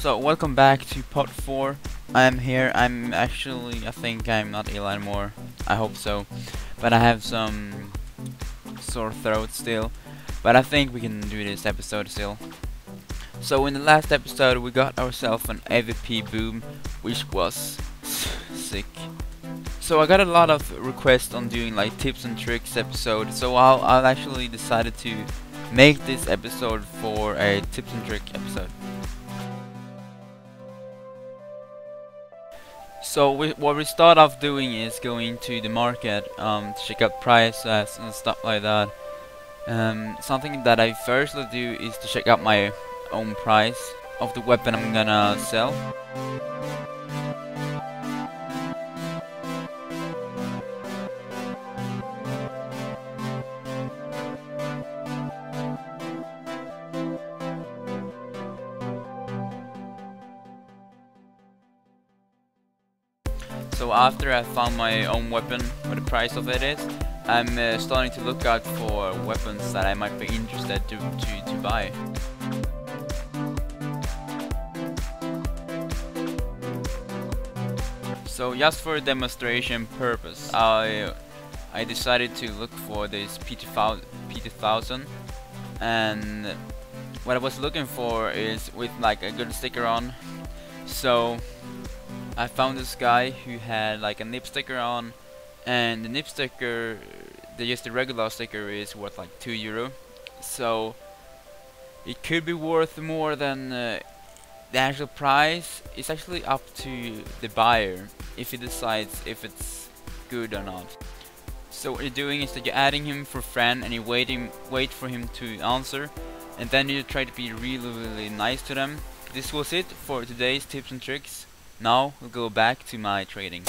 So welcome back to part 4. I am here. I'm actually, I think I'm not ill anymore. I hope so. But I have some sore throat still. But I think we can do this episode still. So in the last episode we got ourselves an AWP boom, which was sick. So I got a lot of requests on doing like tips and tricks episode. So I'll, I'll actually decided to make this episode for a tips and trick episode. So we, what we start off doing is going to the market um, to check out prices and stuff like that. Um, something that I firstly do is to check out my own price of the weapon I'm gonna sell. So after I found my own weapon, what the price of it is, I'm uh, starting to look out for weapons that I might be interested to, to, to buy. So just for demonstration purpose, I I decided to look for this P2000 and what I was looking for is with like a good sticker on. So I found this guy who had like a nip sticker on and the nip sticker the just the regular sticker is worth like 2 euro. So it could be worth more than uh, the actual price. It's actually up to the buyer if he decides if it's good or not. So what you're doing is that you're adding him for friend and you waiting wait for him to answer and then you try to be really really nice to them. This was it for today's tips and tricks now we'll go back to my trading.